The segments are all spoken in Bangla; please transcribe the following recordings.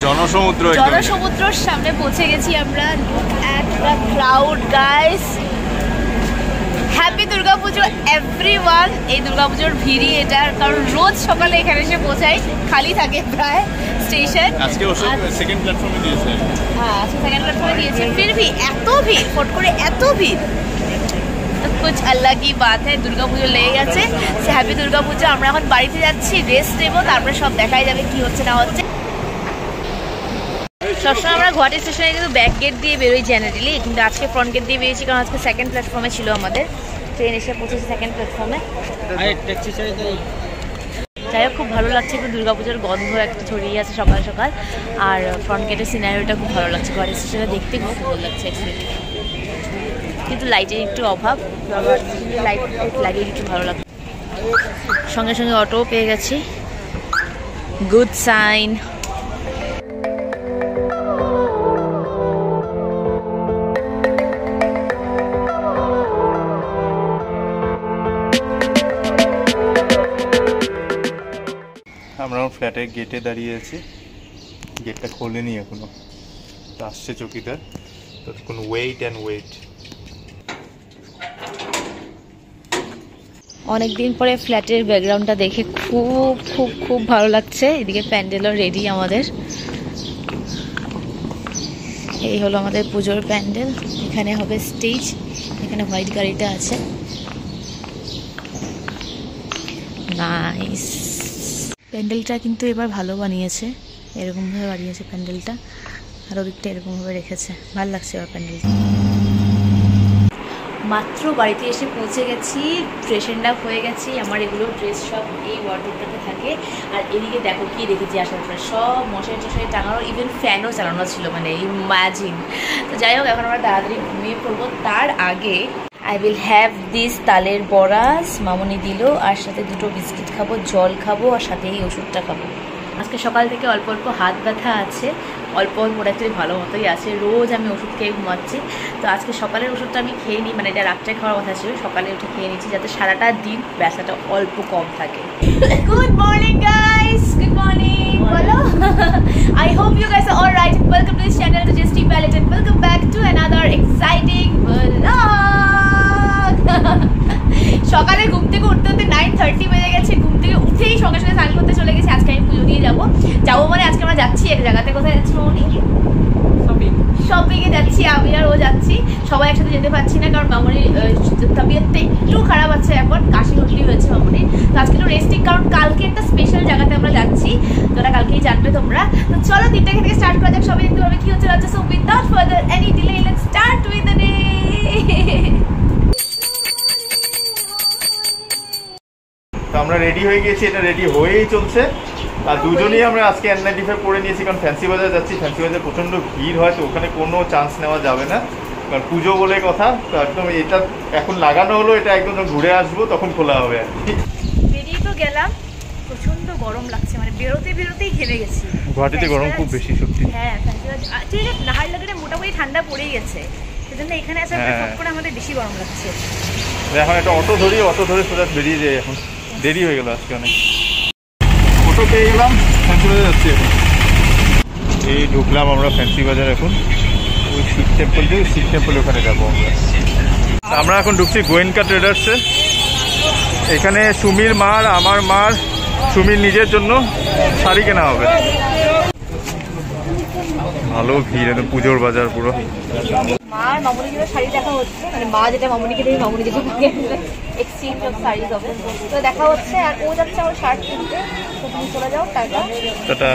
জনসমুদ্র জনসমুদ্রর সামনে পৌঁছে গেছি আমরা। Look at the crowd guys happy Durga Puja everyone এই দুর্গাপুজোর ভিড়ই এটা কারণ রোজ সকালে এখানে এসে পৌঁছাই। খালি থাকে প্রায় স্টেশন আজকে সেকেন্ড প্ল্যাটফর্মে দিয়েছে। হ্যাঁ আজকে সেকেন্ড প্ল্যাটফর্মে দিয়েছে। ফির ভি এত ভিড় ফট করে এত ভিড়। তো কুছ আল্লাহ কি বাত হ্যাঁ দুর্গাপুজো লেগে গেছে। সে হ্যাপি দুর্গাপুজো আমরা এখন বাড়িতে যাচ্ছি রেস্ট নেব তারপরে সব দেখাই যাবে কি হচ্ছে না হচ্ছে। সবসময় আমরা গুয়াহাটি স্টেশনে কিন্তু ব্যাক গেট দিয়ে বেরোই জেনারেলি কিন্তু আজকে ফ্রন্ট গেট দিয়ে বেরিয়েছি কারণ আজকে সেকেন্ড প্ল্যাটফর্মে ছিল আমাদের। ট্রেন এসে পৌঁছেছে সেকেন্ড প্ল্যাটফর্মে যাই হোক খুব ভালো লাগছে। একটু দুর্গাপুজোর গন্ধ একটা ছড়িয়ে আছে সকাল সকাল। আর ফ্রন্ট গেটের সিনারিওটা খুব ভালো লাগছে। গুয়াহাটি স্টেশনে দেখতে খুব সুন্দর লাগছে অ্যাকচুয়ালি কিন্তু লাইটের একটু অভাব। লাইট লাগিয়ে একটু ভালো লাগছে। সঙ্গে সঙ্গে অটোও পেয়ে গেছি। গুড সাইন আমরা ফ্ল্যাটের গেটে দাঁড়িয়ে আছি। গেটটা খোলেনি এখনও। আসছে চকিদার। কোনো ওয়েট অ্যান্ড ওয়েট অনেকদিন পরে ফ্ল্যাটের ব্যাকগ্রাউন্ডটা দেখে খুব খুব খুব ভালো লাগছে। এদিকে প্যান্ডেলও রেডি আমাদের। এই হলো আমাদের পুজোর প্যান্ডেল। এখানে হবে স্টেজ এখানে হোয়াইট গাড়িটা আছে। নাইস প্যান্ডেলটা কিন্তু এবার ভালো বানিয়েছে। এরকমভাবে বানিয়েছে প্যান্ডেলটা। আর ওদিকটা এরকমভাবে রেখেছে। ভালো লাগছে এবার প্যান্ডেলটা। মাত্র বাড়িতে এসে পৌঁছে গেছি ফ্রেশন আপ হয়ে গেছি। আমার এগুলো ড্রেস সব এই ওয়ার্ডরোবটাতে থাকে। আর এদিকে দেখো কি রেখেছি আসার পরে, সব মশারি টশারি টাঙানো ইভেন ফ্যানও চালানো ছিল মানে ইম্যাজিন তো যাই হোক, এখন আমরা তাড়াতাড়ি ঘুমিয়ে পড়ব। তার আগে আই উইল হ্যাভ দিস তালের বরাস মামনি দিল, আর সাথে দুটো বিস্কিট খাব, জল খাব, আর সাথে এই ওষুধটা খাব। আজকে সকাল থেকে অল্প অল্প হাত ব্যথা আছে। অল্প অল্প অ্যাকচুয়ালি ভালো মতোই আছে। রোজ আমি ওষুধ খেয়ে ঘুমাচ্ছি। তো আজকে সকালের ওষুধটা আমি খেয়ে নিই মানে এটা রাত্রে খাওয়ার কথা ছিল সকালে উঠে খেয়ে নিচ্ছি যাতে সারাটা দিন ব্যথাটা অল্প কম থাকে। Good morning guys good morning বলো। I hope you guys R alright welcome to this channel two জাস্টি palette and welcome back to another exciting blog সকালে ঘুম থেকে উঠতে উঠতে নাইন থার্টি বেজে গেছে ঘুম থেকে উঠেই সঙ্গে সঙ্গে স্নান করতে চলে গেছি আজকে আমি পুজো দিয়ে যাব। যাব মানে আজকে আমরা যাচ্ছি এক জায়গাতে কোথায় যাচ্ছি মৌনি শপিংয়ে যাচ্ছি আমি আর ও যাচ্ছি সবাই একসাথে যেতে পারছি না কারণ মামনির তবিয়তটা একটু খারাপ আছে এখন কাশি হটলি হয়েছে মামনির তো আজকে একটু রেস্টিং কারণ কালকে একটা স্পেশাল জায়গাতে আমরা যাচ্ছি তো ওটা কালকেই জানবে তোমরা। তো চলো তিনটা থেকে স্টার্ট করা যাক সবাই দেখতে পাবে কি হচ্ছে যাচ্ছে so without further any delay let's start with the day আমরা রেডি হয়ে গেছি এটা রেডি হয়েই চলছে। আর দুজনেই আমরা আজকে এন নাইনটি ফাইভ পরে নিয়েছি কারণ ফ্যান্সি বাজার যাচ্ছি ফ্যান্সি বাজার প্রচণ্ড ভিড় হয় তো ওখানে কোনো চান্স নেওয়া যাবে না। কারণ পুজো বলে কথা তো একদম এটা এখন লাগানো হলো এটা একদম ঘুরে আসব তখন খোলা হবে আর কি। বেরিয়ে তো গেলাম প্রচণ্ড গরম লাগছে মানে বেরোতে বেরোতেই ঘেমে গেছি। গুয়াহাটিতে গরম খুব বেশি সত্যি। হ্যাঁ ঠিক আছে নাহারলাগুনে মোটামুটি ঠান্ডা পড়েই গেছে। সেজন্য এখানে আসার পরে হ্যাঁ। করে আমাদের বেশি গরম লাগছে। এখন একটা অটো ধরি অটো ধরে সোজা বেরিয়ে যাই এখন। দেরি হয়ে গেল আজকে অনেক। অটো পেয়ে গেলাম ফ্যান্সি বাজার যাচ্ছি এখন। এই ঢুকলাম আমরা ফ্যান্সি বাজার এখন। ওই শিব টেম্পল দিয়ে শিব টেম্পল ওখানে যাব আমরা। আমরা এখন ঢুকছি গোয়েনকা ট্রেডার্সে এখানে সুমির মার, আমার মার, সুমির নিজের জন্য শাড়ি কেনা হবে। ভালো ভিড় একদম পুজোর বাজার পুরো। মা শাড়ি দেখা হচ্ছে। মানে মা যেটা মামুনিকে দেখে মামুনি এক্সচেঞ্জ অফ শাড়ি হবে। তো দেখা হচ্ছে আর ও যাচ্ছে আমার শার্ট কিনতে। তো তুমি চলে যাও টাটা। টাটা।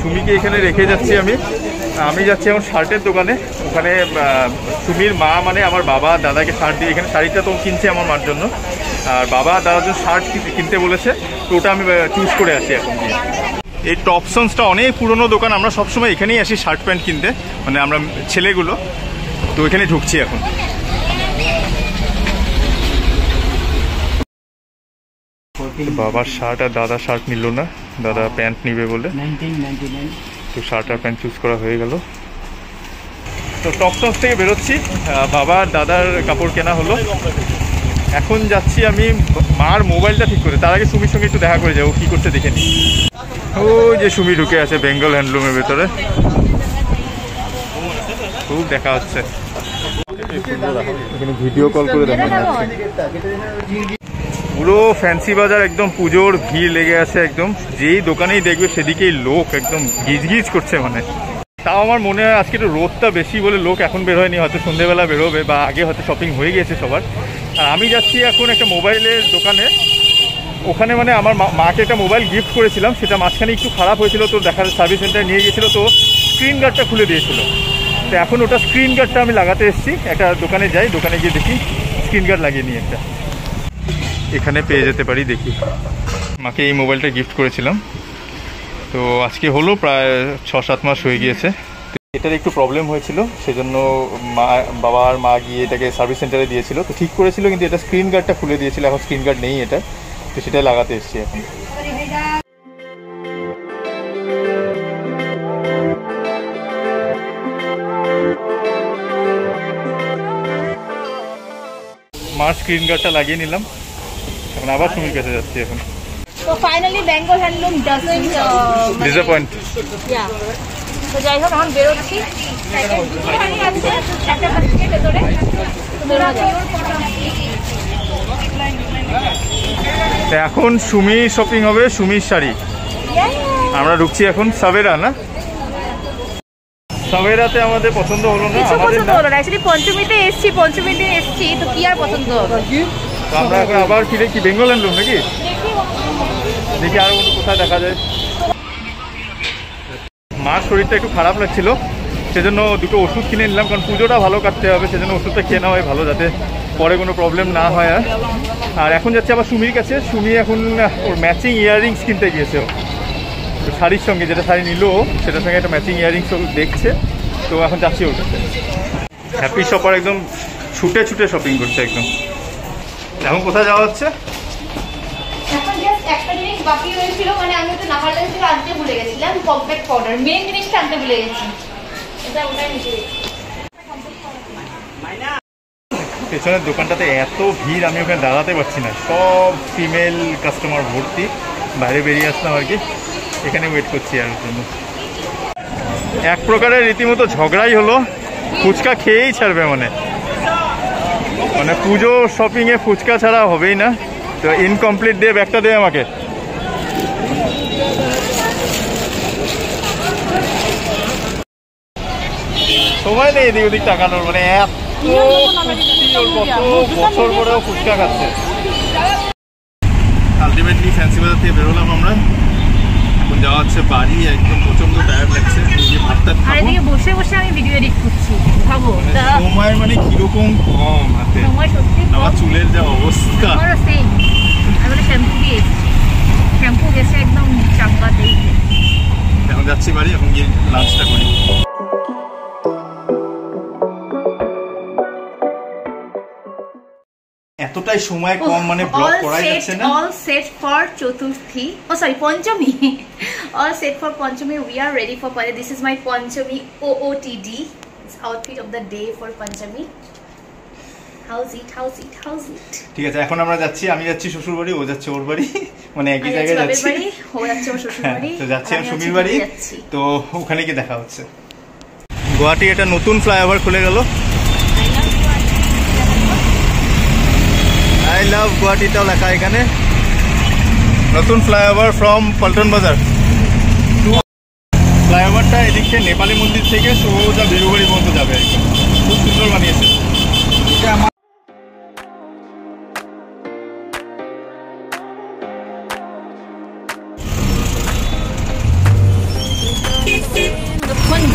সুমিকে এখানে রেখে যাচ্ছি আমি। আমি যাচ্ছি এখন শার্টের দোকানে। ওখানে সুমির মা মানে আমার বাবা দাদাকে শার্ট দিয়ে এখানে শাড়িটা তো কিনছে আমার মার জন্য। আর বাবা দাদার জন্য শার্ট কিনতে- বলেছে। তো ওটা আমি চুজ করে আসি এখন। এই টপসন্সটা অনেক পুরনো দোকান, আমরা সবসময় এখানেই আসি শার্ট প্যান্ট কিনতে মানে আমরা ছেলেগুলো। তো এখানে ঢুকছি এখন। বাবার শার্ট আর দাদা শার্ট নিল না, দাদা প্যান্ট নিবে বলে। তো শার্ট আর প্যান্ট চুজ করা হয়ে গেল। তো টপটপ থেকে বেরোচ্ছি বাবা দাদার কাপড় কেনা হলো। এখন যাচ্ছি আমি মার মোবাইলটা ঠিক করে। তার আগে সুমির সঙ্গে একটু দেখা করে যাব কি করছে দেখে নি। ও যে সুমি ঢুকে আছে বেঙ্গল হ্যান্ডলুমের ভেতরে। খুব দেখা হচ্ছে। ভিডিও কল করে পুরো ফ্যান্সি বাজার একদম পুজোর ভিড় লেগে আছে একদম। যেই দোকানেই দেখবে সেদিকেই লোক একদম গিজগিজ করছে মানে। তাও আমার মনে হয় আজকে একটু রোদটা বেশি বলে লোক এখন বের হয়নি, হয়তো সন্ধেবেলা বেরোবে বা আগে হয়তো শপিং হয়ে গিয়েছে সবার। আর আমি যাচ্ছি এখন একটা মোবাইলের দোকানে। ওখানে মানে আমার মাকে একটা মোবাইল গিফট করেছিলাম, সেটা মাঝখানে একটু খারাপ হয়েছিল, তো দেখার সার্ভিস সেন্টারে নিয়ে গিয়েছিল, তো স্ক্রিন গার্ডটা খুলে দিয়েছিল। তো এখন ওটা স্ক্রিন গার্ডটা আমি লাগাতে এসেছি। একটা দোকানে যাই, দোকানে গিয়ে দেখি স্ক্রিন গার্ড লাগিয়ে নিই একটা। এখানে পেয়ে যেতে পারি, দেখি। মাকে এই মোবাইলটা গিফট করেছিলাম। তো আজকে হলো প্রায় ছ সাত মাস হয়ে গিয়েছে। এটার একটু প্রবলেম হয়েছিল সেজন্য মা বাবা আর মা গিয়ে এটাকে সার্ভিস সেন্টারে দিয়েছিল। তো ঠিক করেছিল কিন্তু এটা স্ক্রিন গার্ডটা খুলে দিয়েছিল এখন স্ক্রিন গার্ড নেই এটা। তো সেটা লাগাতে এসেছি এখন। মার স্ক্রিন গার্ডটা লাগিয়ে নিলাম। এখন আবার সুমির কাছে যাচ্ছি এখন। তো finally Bengal handloom doesn't disappoint ইয়া তো যাই হোক এখন বেরোচ্ছি। এখন সুমি শপিং হবে সুমির শাড়ি। আমরা ঢুকছি এখন সাবেরা না? সাবেরাতে আমাদের পছন্দ হলো না কিছু আমাদের পছন্দ হলো না। অ্যাকচুয়ালি পঞ্চমীতে এসছি পঞ্চমীতে এসছি তো কি আর পছন্দ হবে? তো আমরা এখন আবার ফিরে কি বেঙ্গল এন্ড আনলাম নাকি? দেখি আর কোনো কোথায় দেখা যায়। মার শরীরটা একটু খারাপ লাগছিল। সেজন্য দুটো ওষুধ কিনে নিলাম, কারণ পুজোটা ভালো কাটতে হবে, সেজন্য ওষুধটা খেয়ে নেওয়া হয় ভালো যাতে পরে কোনো প্রবলেম না হয় আর। আর এখন যাচ্ছে আবার সুমির কাছে। সুমি এখন ওর ম্যাচিং ইয়াররিংস কিনতে গিয়েছে ও। শাড়ির সঙ্গে যেটা শাড়ি নিল সেটার সঙ্গে একটা ম্যাচিং ইয়াররিংস দেখছে। তো এখন যাচ্ছি ওর কাছে। হ্যাপি শপার একদম ছুটে ছুটে শপিং করছে একদম। এখন কোথায় যাওয়া হচ্ছে? বাকি মানে আমি তো আনতে ভুলে গেছিলাম পাউডার মেন জিনিসটা আনতে ভুলে গেছি। এটা ওটাই পেছনের দোকানটাতে এত ভিড়, আমি ওখানে দাঁড়াতে পারছি না। সব ফিমেল কাস্টমার ভর্তি, বাইরে বেরিয়ে আসলাম আর কি। এখানে ওয়েট করছি আর জন্য এক প্রকারের রীতিমতো ঝগড়াই হলো, ফুচকা খেয়েই ছাড়বে মানে। মানে পুজো শপিংয়ে ফুচকা ছাড়া হবেই না। তো ইনকমপ্লিট দিয়ে ব্যাগটা দে আমাকে। সময় নেই এদিক ওদিক তাকানোর মানে এত কত বছর পরেও ফুচকা খাচ্ছে। আলটিমেটলি ফ্যান্সি বাজার থেকে বেরোলাম আমরা। এখন যাওয়া হচ্ছে বাড়ি একদম প্রচণ্ড টায়ার্ড লাগছে। গিয়ে ভাতটা খাব। বসে বসে আমি ভিডিও এডিট করছি। ভাবো সময় মানে কীরকম কম হাতে। আমার চুলের যা অবস্থা। আমারও সেম আমি বলে শ্যাম্পু দিয়ে শ্যাম্পু গেছে একদম চাম্পাতেই এখন যাচ্ছি বাড়ি এখন গিয়ে লাঞ্চটা করি। এতটাই সময় কম মানে ব্লগ করাই যাচ্ছে না? All set for Chaturthi. O sorry Panchami. All set for Panchami we are ready for Panchami. This is my Panchami O O T D outfit of the day for Panchami. House it house it house ইট ঠিক আছে এখন আমরা যাচ্ছি আমি যাচ্ছি শ্বশুর বাড়ি ও যাচ্ছে ওর বাড়ি। মানে একই জায়গায় যাচ্ছি বাড়ি ও যাচ্ছে আমার শ্বশুর হ্যাঁ, বাড়ি তো যাচ্ছি আমি সুমির বাড়ি। তো ওখানে গিয়ে দেখা হচ্ছে। গুয়াহাটি একটা নতুন ফ্লাইওভার খুলে গেল। আই লাভ গুয়াহাটিটাও লেখা এখানে। নতুন ফ্লাইওভার ফ্রম পল্টন বাজার। টু ফ্লাইওভারটা এদিক নেপালি মন্দির থেকে সোজা বেরুবাড়ি পর্যন্ত যাবে। খুব সুন্দর বানিয়েছে।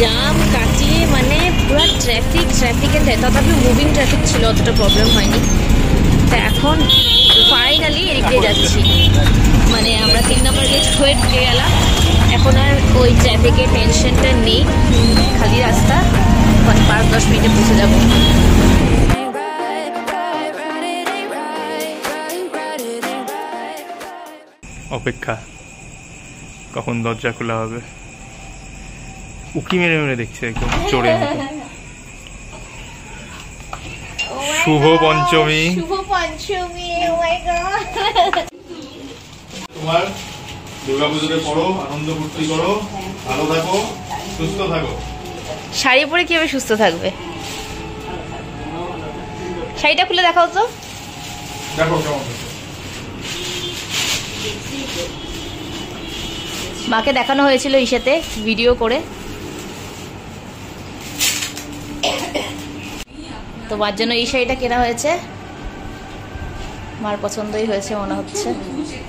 জাম কাটিয়ে মানে পুরো ট্রাফিক ট্রাফিকের তথাপি মুভিং ট্রাফিক ছিল, অতটা প্রবলেম হয়নি। তা এখন ফাইনালি এদিক যাচ্ছি। মানে আমরা তিন নম্বর গেট হয়ে ঢুকে গেলাম। এখন আর ওই ট্রাফিকের টেনশনটা নেই। খালি রাস্তা। মানে পাঁচ, দশ মিনিটে পৌঁছে যাব। অপেক্ষা। কখন দরজা খোলা হবে? উকি মেরে মেরে দেখছে একদম ও শুভ পঞ্চমী। শুভ পঞ্চমী my God! তোমার দুর্গাপুজোতে পড়ো আনন্দ ফুর্তি করো ভালো থাকো সুস্থ থাকো। শাড়ি পরে কীভাবে সুস্থ থাকবে? শাড়িটা খুলে দেখাও তো। দেখো কেমন মাকে দেখানো হয়েছিল ইসাতে ভিডিও করে। তো মার জন্য এই শাড়িটা কেনা হয়েছে। মার পছন্দই হয়েছে মনে হচ্ছে।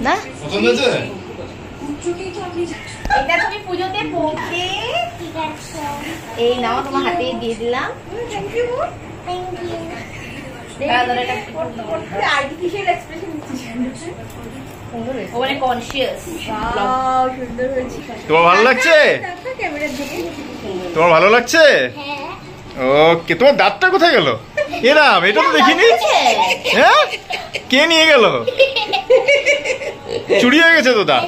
না? এটা তুমি পুজোতে পড়তে এই নাও তোমার হাতে দিয়ে দিলাম। থ্যাংক ইউ থ্যাংক ইউ দাঁড়া, দাঁড়া, এটা আর্টিফিশিয়াল এক্সপ্রেশন ও মানে কনসিয়াস সুন্দর হয়েছে। তোমার ভালো লাগছে? তোমার ভালো লাগছে? হ্যাঁ। ওকে তোমার দাঁতটা কোথায় গেল? এরাম এটা তো দেখিনি? হ্যাঁ? কে নিয়ে গেল? চুরি হয়ে গেছে তো দাঁত?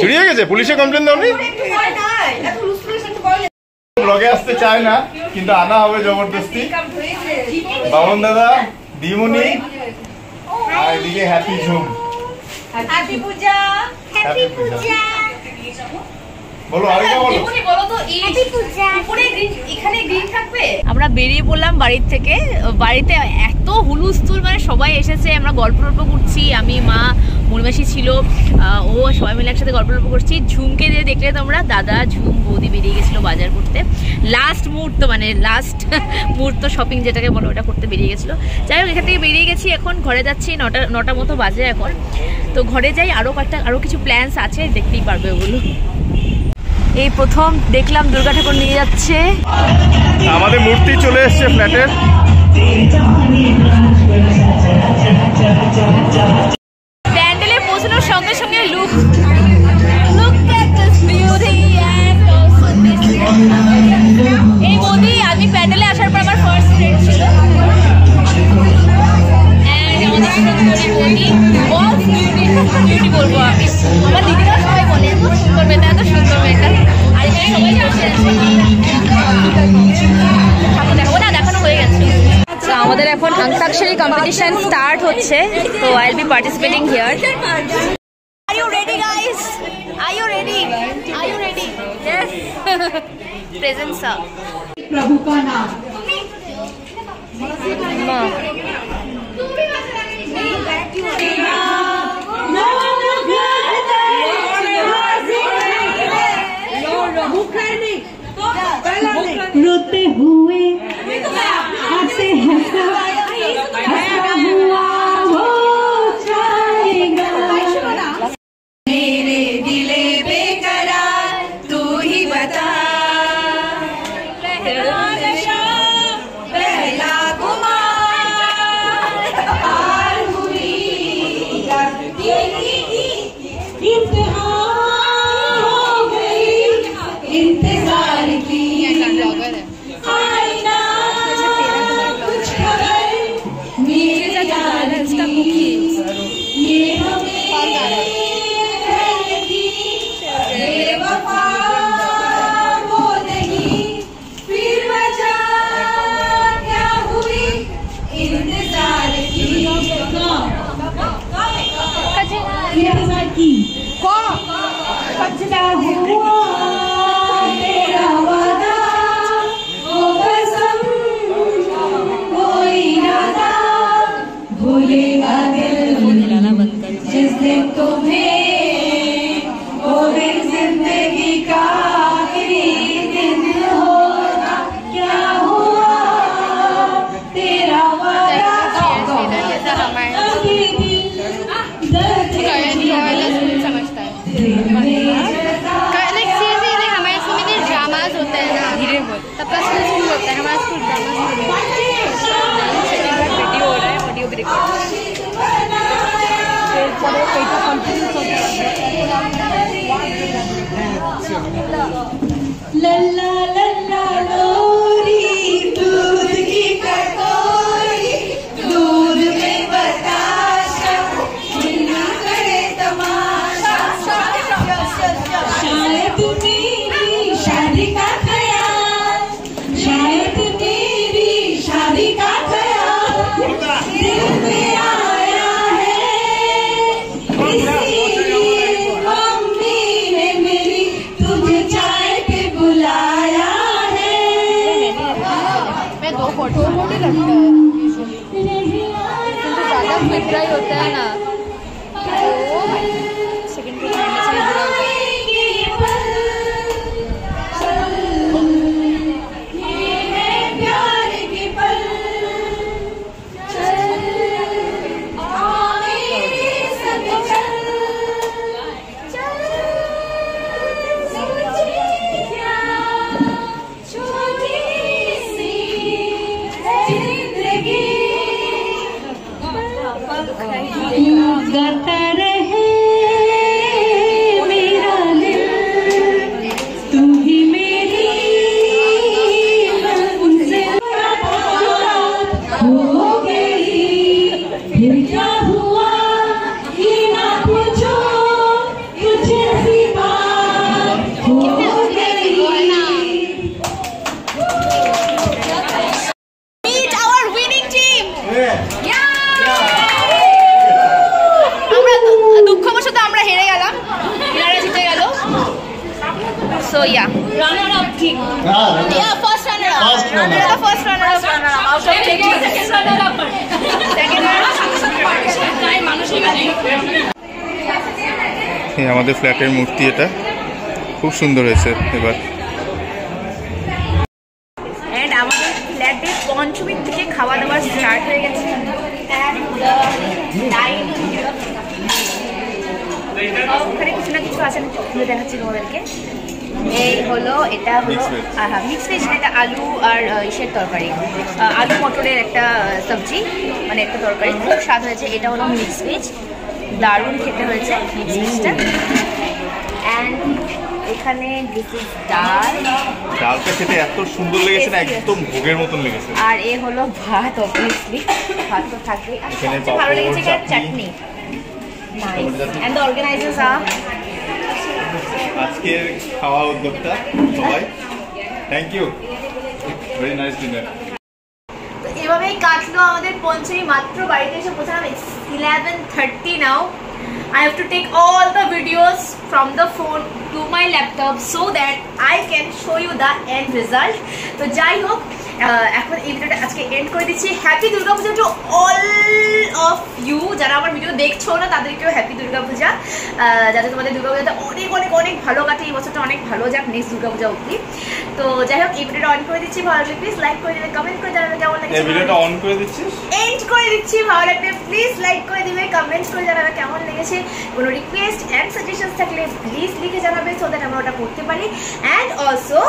চুরি হয়ে গেছে। পুলিশে কমপ্লেন দাওনি? ব্লগে আসতে চায় না কিন্তু আনা হবে জবরদস্তি। বাবন দাদা দিমুনি আর এদিকে হ্যাপি ঝুম হ্যাপি পূজা হ্যাপি পূজা বলো বলো। বলো তো এই হ্যাপি পূজা এখানে গ্রিন থাকবে? আমরা বেরিয়ে পড়লাম বাড়ির থেকে। বাড়িতে এত হুলুস্থুল মানে সবাই এসেছে আমরা গল্প টল্প করছি আমি মা মনিমাসি ছিল ও সবাই মিলে একসাথে গল্প টল্প করছি। ঝুমকে দিয়ে দেখলে তোমরা দাদা ঝুম বৌদি বেরিয়ে গেছিল বাজার করতে। লাস্ট মুহূর্ত মানে লাস্ট মুহূর্ত শপিং যেটাকে বলো ওটা করতে বেরিয়ে গেছিল। যাই হোক এখান থেকে বেরিয়ে গেছি এখন ঘরে যাচ্ছি নটা নটা মতো বাজে এখন। তো ঘরে যাই আরও কয়েকটা আরও কিছু প্ল্যানস আছে দেখতেই পারবে ওগুলো। এই প্রথম দেখলাম দুর্গা ঠাকুর নিয়ে যাচ্ছে। আমাদের মূর্তি চলে এসছে ফ্ল্যাটের। আমাদের এখন অন্তাক্ষরী কম্পিটিশন স্টার্ট হচ্ছে তো I will be participating here are you ready guys are you ready are you ready yes present sir প্রভু কা নাম মা তুমি বাসা لا لا लगता है। ज़्यादा फिट ही होता है ना। ঠিক ইয়া first runner up First runner up. First runner up out of ঠিক সেকেন্ড রানার Second runner এই আমাদের ফ্ল্যাটের মূর্তি এটা। খুব সুন্দর হয়েছে এবার অ্যান্ড আমাদের ফ্ল্যাটে পঞ্চমীর থেকে খাওয়া দাওয়া স্টার্ট হয়ে গেছে ওখানে কিছু না কিছু আছে আমি খুলে দেখাচ্ছি তোমাদেরকে। এই হলো এটা হলো হ্যাঁ মিক্স ভেজ এটা আলু আর ইসের তরকারি। আলু মটরের একটা সবজি মানে একটা তরকারি। খুব স্বাদ হয়েছে এটা হলো মিক্স ভেজ দারুণ খেতে হয়েছে মিক্স ভেজটা অ্যান্ড এখানে দিস ইজ ডাল। ডালটা খেতে এত সুন্দর লেগেছে না একদম ভোগের মতন লেগেছে। আর এ হলো ভাত অবভিয়াসলি ভাত তো থাকবেই আর সবচেয়ে ভালো লেগেছে chutney. Chutney. And the organisers আর আজকের খাওয়া উদ্যোগটা সবাই thank you very nice dinner এভাবেই কাটলো আমাদের পঞ্চমী মাত্র বাড়িতে এসে পৌঁছালাম eleven thirty now I have to take all the videos from the phone to my laptop so that I can show you the end result. তো যাই হোক আহ, এখন এই ভিডিওটা আজকে এন্ড করে দিচ্ছি। Happy Durga Puja to all of you যারা আমার ভিডিও দেখছ না তাদেরকেও হ্যাপি দুর্গা পূজা যাতে তোমাদের দুর্গা পূজাটা অনেক অনেক অনেক ভালো কাটে। এই বছরটা অনেক ভালো যাক নেক্সট দুর্গা পূজা অবধি। তো যাই হোক এই ভিডিওটা অন করে দিচ্ছি। ভালো লাগলে প্লিজ লাইক করে দেবে কমেন্ট করে জানাবে কেমন এই ভিডিওটা অন করে দিচ্ছিস? এন্ড করে দিচ্ছি। ভালো লাগলে প্লিজ লাইক করে দিবে কমেন্ট করে জানাবে কেমন লেগেছে। কোনো রিকোয়েস্ট অ্যান্ড সাজেশনস থাকলে প্লিজ লিখে জানাবে সো দ্যাট আমরা ওটা করতে পারি। And also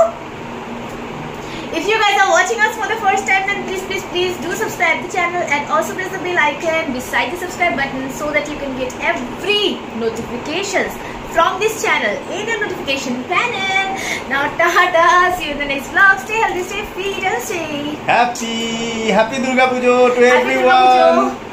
If you guys are watching us for the first time then please please please do subscribe the channel and also press the bell icon beside the subscribe button so that you can get every notifications from this channel in the notification panel. Now Tata, see you in the next vlog. Stay healthy, stay fit and stay happy. Happy Durga Pujo to happy everyone.